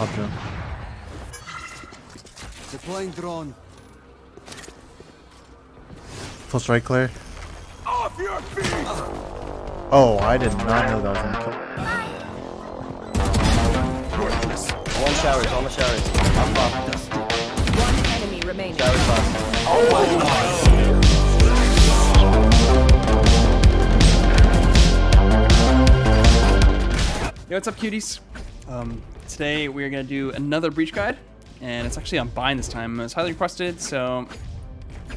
Pop drone. Deploying drone. Full strike clear. Off your feet! Oh, I did not know that was gonna kill. One showers, on the showers. I'm off. One enemy remaining. Showers last. Yo, what's up, cuties? Um, today we're gonna do another breach guide, and it's actually on bind this time. It's highly requested, so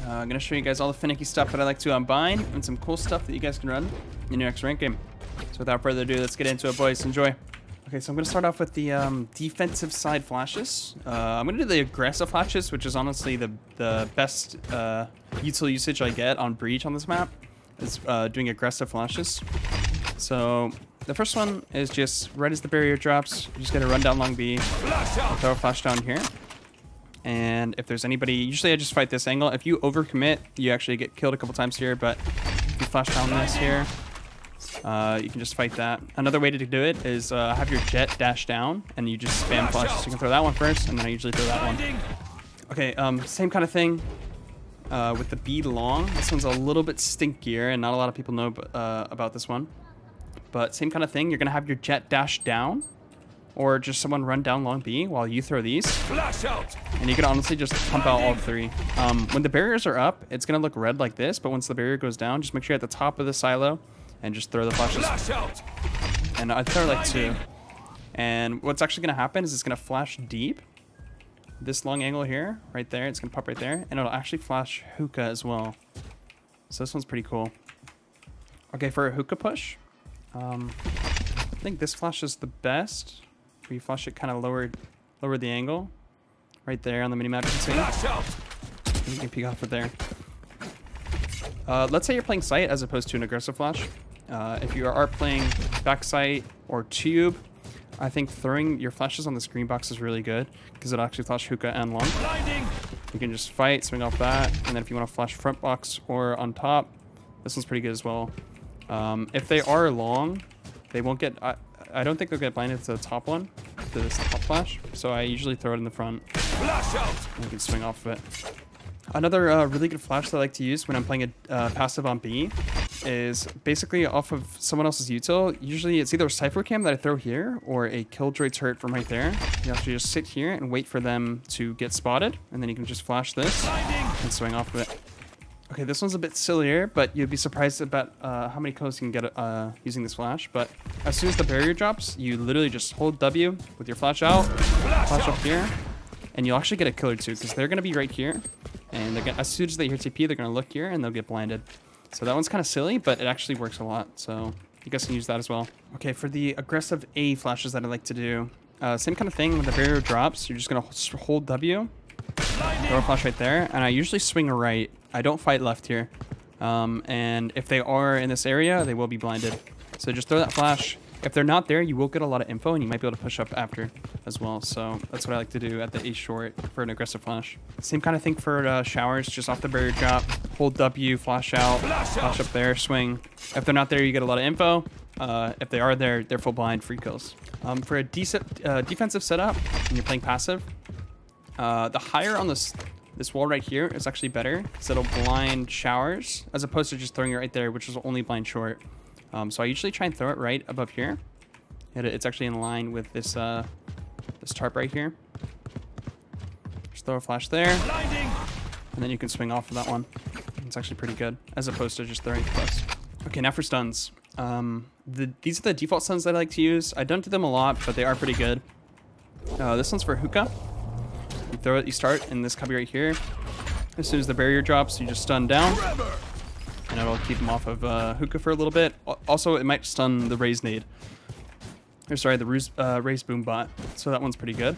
uh, I'm gonna show you guys all the finicky stuff that I like to on bind and some cool stuff that you guys can run in your next rank game. So without further ado, let's get into it, boys. Enjoy. Okay, so I'm gonna start off with the um, defensive side flashes. Uh, I'm gonna do the aggressive flashes, which is honestly the the best uh, util usage I get on breach on this map. Is uh, doing aggressive flashes. So the first one is just right as the barrier drops, you're just gonna run down long B, throw a flash down here. And if there's anybody, usually I just fight this angle. If you overcommit, you actually get killed a couple times here, but if you flash down this here, uh, you can just fight that. Another way to do it is uh, have your jet dash down, and you just spam flashes. You can throw that one first, and then I usually throw that one. Okay, um, same kind of thing uh, with the B long. This one's a little bit stinkier, and not a lot of people know uh, about this one. But same kind of thing. You're gonna have your jet dash down, or just someone run down long B while you throw these. Flash out! And you can honestly just pump out all three. Um, when the barriers are up, it's gonna look red like this, but once the barrier goes down, just make sure you're at the top of the silo and just throw the flashes. Flash out! And I throw like two. And what's actually gonna happen is it's gonna flash deep. This long angle here, right there, it's gonna pop right there, and it'll actually flash hookah as well. So this one's pretty cool. Okay, for a hookah push, um, I think this flash is the best. Where you flash it kind of lower, lower the angle, right there on the minimap. You can see. You can peek off it there. Uh, let's say you're playing site as opposed to an aggressive flash. Uh, if you are playing back site or tube, I think throwing your flashes on the screen box is really good because it'll actually flash hookah and long. Blinding! You can just fight, swing off that, and then if you want to flash front box or on top, this one's pretty good as well. Um, if they are long, they won't get. I, I don't think they'll get blinded to the top one, to this top flash. So I usually throw it in the front. Flash out! You can swing off of it. Another uh, really good flash that I like to use when I'm playing a uh, passive on B is basically off of someone else's util. Usually it's either a Cypher Cam that I throw here or a Killjoy turret from right there. You actually just sit here and wait for them to get spotted, and then you can just flash this and swing off of it. Okay, this one's a bit sillier, but you'd be surprised about uh, how many kills you can get uh, using this flash. But as soon as the barrier drops, you literally just hold W with your flash out, flash up here, and you'll actually get a kill two because they're going to be right here. And gonna, as soon as they hear TP, they're going to look here and they'll get blinded. So that one's kind of silly, but it actually works a lot. So you guys can use that as well. Okay, for the aggressive A flashes that I like to do, uh, same kind of thing. When the barrier drops, you're just going to hold W, throw a flash right there, and I usually swing right. I don't fight left here. Um, and if they are in this area, they will be blinded. So just throw that flash. If they're not there, you will get a lot of info, and you might be able to push up after as well. So that's what I like to do at the A short for an aggressive flash. Same kind of thing for uh, showers, just off the barrier drop, hold W, flash out, flash up there, swing. If they're not there, you get a lot of info. Uh, if they are there, they're full blind, free kills. Um, for a decent uh, defensive setup, when you're playing passive, uh, the higher on this this wall right here is actually better because it'll blind showers as opposed to just throwing it right there, which is only blind short. Um, so I usually try and throw it right above here. It, it's actually in line with this uh, this tarp right here. Just throw a flash there, Blinding! and then you can swing off of that one. It's actually pretty good as opposed to just throwing close. Okay, now for stuns. Um, the, these are the default stuns that I like to use. I don't do them a lot, but they are pretty good. Uh, this one's for hookah. You throw it, you start in this cubby right here. As soon as the barrier drops, you just stun down. And it'll keep them off of uh, hookah for a little bit. Also, it might stun the Raze nade. Or sorry, the ruse, uh, Raze boom bot. So that one's pretty good.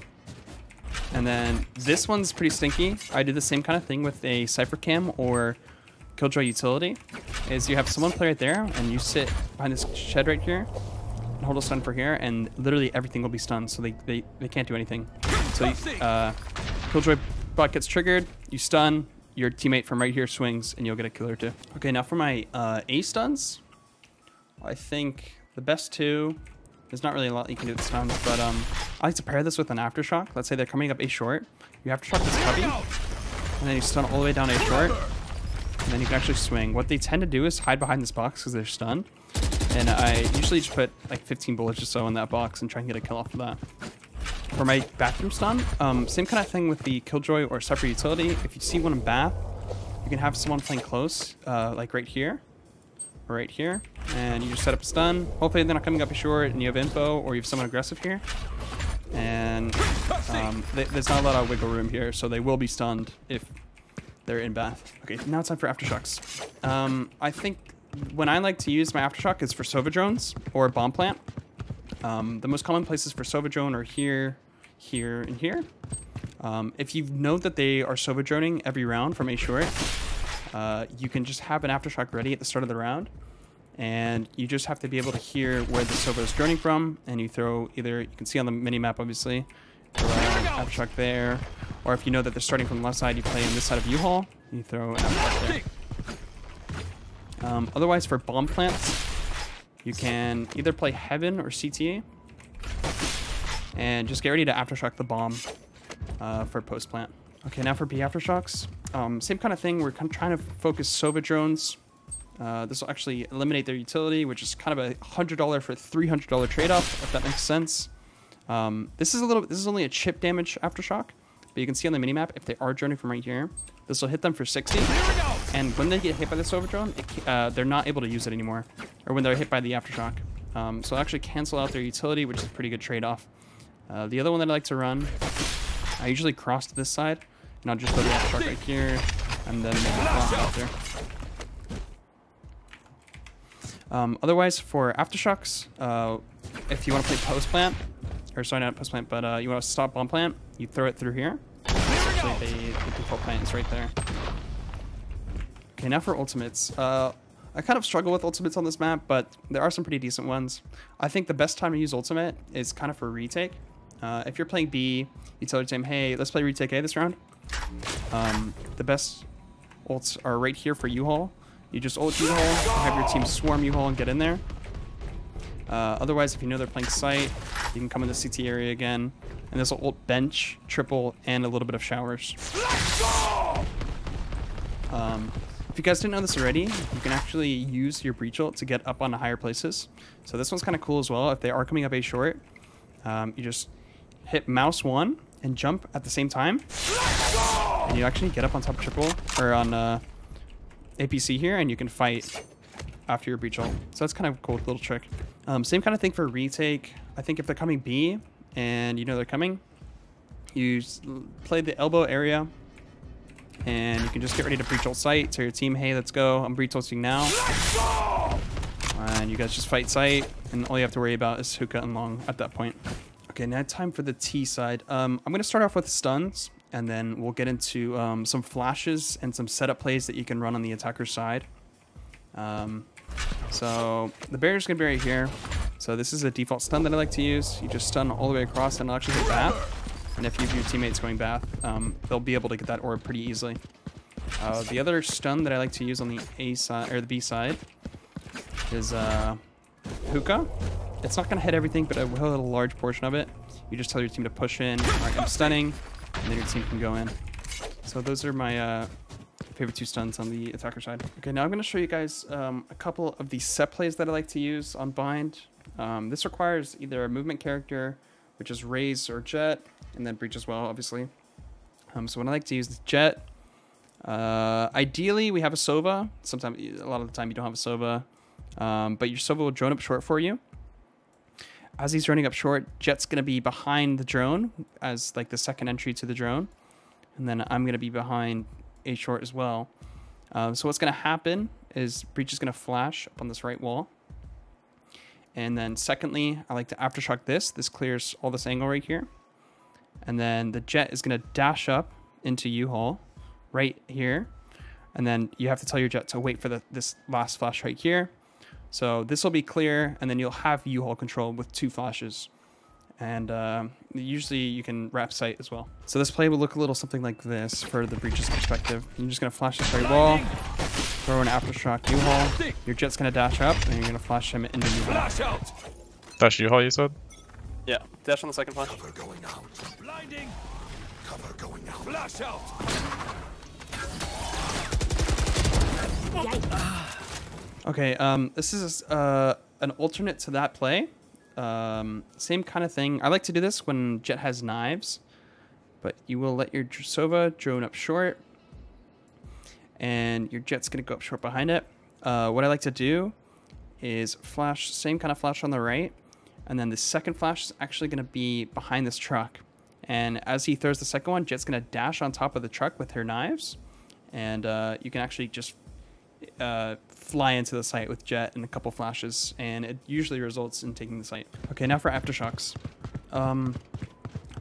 And then this one's pretty stinky. I did the same kind of thing with a Cypher Cam or Killjoy utility. Is you have someone play right there and you sit behind this shed right here and hold a stun for here and literally everything will be stunned so they, they, they can't do anything. So you, uh, Killjoy bot gets triggered, you stun, your teammate from right here swings and you'll get a kill or two. Okay, now for my uh, A stuns, I think the best two There's not really a lot you can do with stuns, but um, I like to pair this with an aftershock. Let's say they're coming up a short. You aftershock this cubby, and then you stun all the way down a short, and then you can actually swing. What they tend to do is hide behind this box because they're stunned, and I usually just put like 15 bullets or so in that box and try and get a kill off of that. For my bathroom stun, um, same kind of thing with the Killjoy or Cypher utility. If you see one in bath, you can have someone playing close, uh, like right here, or right here, and you just set up a stun. Hopefully they're not coming up short and you have info, or you have someone aggressive here. And um, th there's not a lot of wiggle room here, so they will be stunned if they're in bath. Okay, now it's time for aftershocks. Um, I think when I like to use my aftershock is for Sova drones or bomb plant. Um, the most common places for Sova drone are here, here, and here. Um, if you know that they are Sova droning every round from a short, uh, you can just have an aftershock ready at the start of the round, and you just have to be able to hear where the Sova is droning from, and you throw either you can see on the mini map obviously, aftershock there, or if you know that they're starting from the left side, you play on this side of U-Haul, you throw an aftershock there. Um, otherwise, for bomb plants, you can either play Heaven or CTA, and just get ready to aftershock the bomb uh, for post plant. Okay, now for B aftershocks. Um, same kind of thing. We're kind of trying to focus Sova drones. Uh, this will actually eliminate their utility, which is kind of a hundred dollar for three hundred dollar trade off, if that makes sense. Um, this is a little. This is only a chip damage aftershock, but you can see on the minimap if they are droning from right here, this will hit them for 60. And when they get hit by the Sova drone, it, uh, they're not able to use it anymore, or when they're hit by the aftershock. Um, so it'll actually cancel out their utility, which is a pretty good trade off. Uh, the other one that I like to run I usually cross to this side, and I'll just throw the aftershock right here, and then cross out there. Um, otherwise, for aftershocks, uh, if you want to play post plant, or sorry, not post plant, but uh, you want to stop bomb plant, you throw it through here. Actually, the, the default plant is right there. Okay, now for ultimates. Uh, I kind of struggle with ultimates on this map, but there are some pretty decent ones. I think the best time to use ultimate is kind of for retake. Uh, if you're playing B, you tell your team, hey, let's play retake A this round. Um, the best ults are right here for U-Haul. You just ult U-Haul, have your team swarm U-Haul and get in there. Uh, otherwise, if you know they're playing site, you can come in the CT area again. And this will ult bench, triple, and a little bit of showers. Um, if you guys didn't know this already, you can actually use your breach ult to get up on the higher places. So this one's kind of cool as well. If they are coming up a short, um, you just hit mouse one and jump at the same time. And you actually get up on top of triple, or on uh, APC here, and you can fight after your breach ult. So that's kind of a cool little trick. Um, same kind of thing for retake. I think if they're coming B, and you know they're coming, you play the elbow area, and you can just get ready to breach ult site. Tell your team, hey, let's go. I'm breach ulting now. And you guys just fight site, and all you have to worry about is hookah and long at that point. Okay, now time for the T side. Um, I'm going to start off with stuns, and then we'll get into um, some flashes and some setup plays that you can run on the attacker's side. Um, so the barrier's going to be right here. So this is a default stun that I like to use. You just stun all the way across and it'll actually hit bath. And if you have your teammates going bath, um, they'll be able to get that orb pretty easily. Uh, the other stun that I like to use on the A side or the B side is uh, hookah. It's not going to hit everything, but it will hit a large portion of it. You just tell your team to push in. All right, I'm stunning, and then your team can go in. So those are my uh, favorite two stuns on the attacker side. Okay, now I'm going to show you guys um, a couple of the set plays that I like to use on bind. Um, this requires either a movement character, which is Raze or Jet, and then Breach as well, obviously. Um, so when I like to use the Jet, uh, ideally we have a Sova. Sometimes, a lot of the time you don't have a Sova, um, but your Sova will drone up short for you. As he's running up short, Jet's going to be behind the drone as like the second entry to the drone. And then I'm going to be behind A short as well. Um, so what's going to happen is Breach is going to flash up on this right wall. And then secondly, I like to aftershock this. This clears all this angle right here. And then the jet is going to dash up into U-Haul right here. And then you have to tell your jet to wait for the, this last flash right here. So this will be clear, and then you'll have U-Haul control with two flashes. And um usually you can wrap site as well. So this play will look a little something like this for the breaches perspective. You're just going to flash this right wall, throw an aftershock U-Haul. Your jet's going to dash up, and you're going to flash him into U-Haul. Dash U-Haul, you said? Yeah, dash on the second flash. Blinding. Cover going out. Flash out. Okay, um, this is uh, an alternate to that play. Um, same kind of thing. I like to do this when Jet has knives, but you will let your dr- Sova drone up short, and your Jet's gonna go up short behind it. Uh, what I like to do is flash, same kind of flash on the right, and then the second flash is actually gonna be behind this truck. And as he throws the second one, Jet's gonna dash on top of the truck with her knives, and uh, you can actually just uh, fly into the site with jet and a couple flashes, and it usually results in taking the site. Okay, now for aftershocks. Um,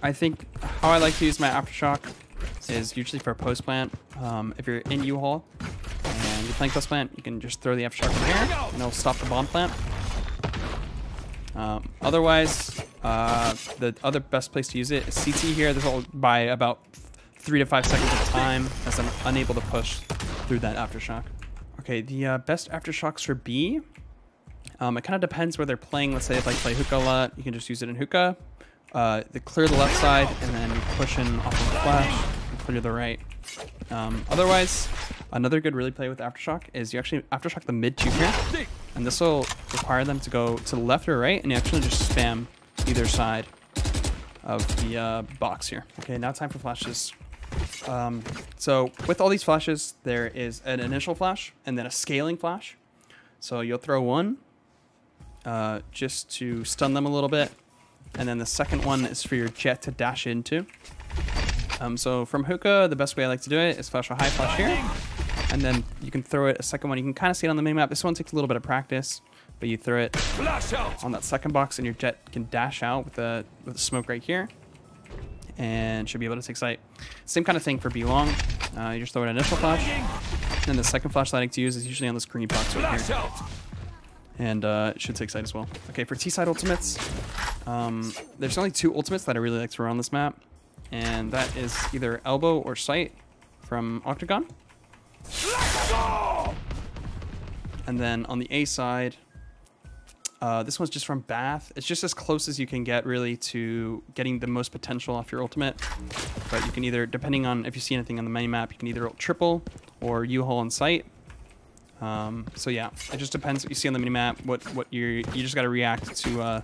I think how I like to use my aftershock is usually for a post plant. Um, if you're in U-Haul and you're playing post plant, you can just throw the aftershock from here, and it'll stop the bomb plant. Um, otherwise, uh, the other best place to use it is CT here. This will buy about three to five seconds of time as I'm unable to push through that aftershock. Okay, the uh, best aftershocks for B. Um, it kind of depends where they're playing. Let's say if I play hookah a lot, you can just use it in hookah. Uh, clear the left side and then push in off of the flash and clear the right. Um, otherwise, another good really play with aftershock is you actually aftershock the mid two here, and this will require them to go to the left or right, and you actually just spam either side of the uh, box here. Okay, now time for flashes. Um, so with all these flashes, there is an initial flash and then a scaling flash. So you'll throw one uh, just to stun them a little bit, and then the second one is for your jet to dash into. Um, so from hookah, the best way I like to do it is flash a high flash here, and then you can throw it a second one. You can kind of see it on the minimap. This one takes a little bit of practice, but you throw it on that second box, and your jet can dash out with the with the smoke right here, and should be able to take site. Same kind of thing for B long. Uh, you just throw an initial flash, and the second flash like to use is usually on this green box right here, and uh, it should take site as well. Okay, for T side ultimates, um, there's only two ultimates that I really like to run on this map, and that is either elbow or site from Octagon. And then on the A side, uh, this one's just from Bath. It's just as close as you can get, really, to getting the most potential off your ultimate. But you can either, depending on if you see anything on the mini map, you can either triple or U-Haul in site. Um, so yeah, it just depends what you see on the mini map. What what you you just got to react to uh,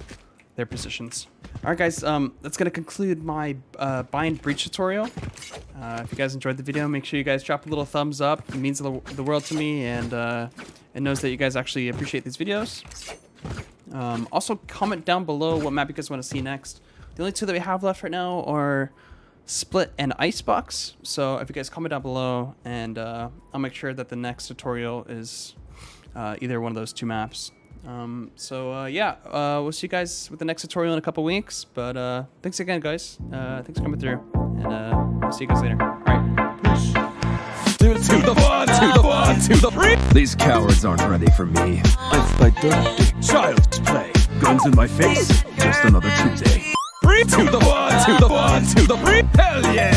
their positions. All right, guys, um, that's gonna conclude my uh, bind breach tutorial. Uh, if you guys enjoyed the video, make sure you guys drop a little thumbs up. It means the, the world to me, and uh, it knows that you guys actually appreciate these videos. Um, also, comment down below what map you guys want to see next. The only two that we have left right now are Split and Icebox. So if you guys comment down below, and uh, I'll make sure that the next tutorial is uh, either one of those two maps. Um, so uh, yeah, uh, we'll see you guys with the next tutorial in a couple weeks. But uh, thanks again, guys. Uh, thanks for coming through, and I'll see you guys later. All right, to the one, to the one, to the three. These cowards aren't ready for me. I fight dirty. Child's play. Guns in my face. Just another Tuesday. Three to the one, to the one, to the three. Hell yeah!